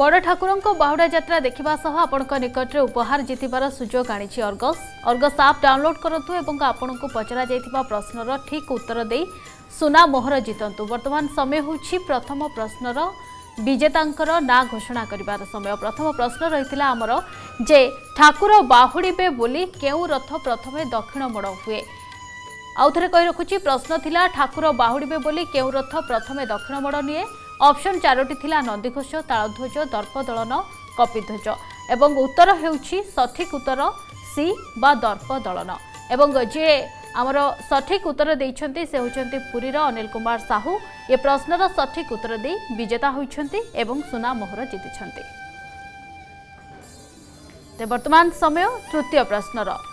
ବଡ଼ ଠାକୁରଙ୍କ ବାହୁଡ଼ା ଯାତ୍ରା ଦେଖିବା ସହ ଆପଣଙ୍କ ନିକଟରେ ଉପହାର ଜିତିବାର ସୁଯୋଗ ଆଣିଛି ଅର୍ଗସ୍ ଅର୍ଗସ୍ ଆପ୍ ଡାଉନଲୋଡ୍ କରନ୍ତୁ ଏବଂ ଆପଣଙ୍କୁ ପଚରାଯାଇଥିବା ପ୍ରଶ୍ନର ଠିକ୍ ଉତ୍ତର ଦେଇ ସୁନା ମୋହର ଜିତନ୍ତୁ ବର୍ତ୍ତମାନ ସମୟ ହେଉଛି ପ୍ରଥମ ପ୍ରଶ୍ନର ବିଜେତାଙ୍କର ନାଁ ଘୋଷଣା କରିବାର ସମୟ ପ୍ରଥମ ପ୍ରଶ୍ନ ରହିଥିଲା ଆମର ଯେ ଠାକୁର ବାହୁଡ଼ିବେ ବୋଲି କେଉଁ ରଥ ପ୍ରଥମେ ଦକ୍ଷିଣ ମୋଡ଼ ହୁଏ ଆଉ ଥରେ କହି ରଖୁଛି ପ୍ରଶ୍ନ ଥିଲା ଠାକୁର ବାହୁଡ଼ିବେ ବୋଲି କେଉଁ ରଥ ପ୍ରଥମେ ଦକ୍ଷିଣ ମୋଡ଼ ନିଏ ଅପ୍ସନ୍ ଚାରୋଟି ଥିଲା ନନ୍ଦୀଘୋଷ ତାଳଧ୍ୱଜ ଦର୍ପଦଳନ କପିଧ୍ୱଜ ଏବଂ ଉତ୍ତର ହେଉଛି ସଠିକ୍ ଉତ୍ତର ସି ବା ଦର୍ପଦଳନ ଏବଂ ଯିଏ ଆମର ସଠିକ୍ ଉତ୍ତର ଦେଇଛନ୍ତି ସେ ହେଉଛନ୍ତି ପୁରୀର ଅନିଲ କୁମାର ସାହୁ ଏ ପ୍ରଶ୍ନର ସଠିକ୍ ଉତ୍ତର ଦେଇ ବିଜେତା ହୋଇଛନ୍ତି ଏବଂ ସୁନା ମୋହର ଜିତିଛନ୍ତି ବର୍ତ୍ତମାନ ସମୟ ତୃତୀୟ ପ୍ରଶ୍ନର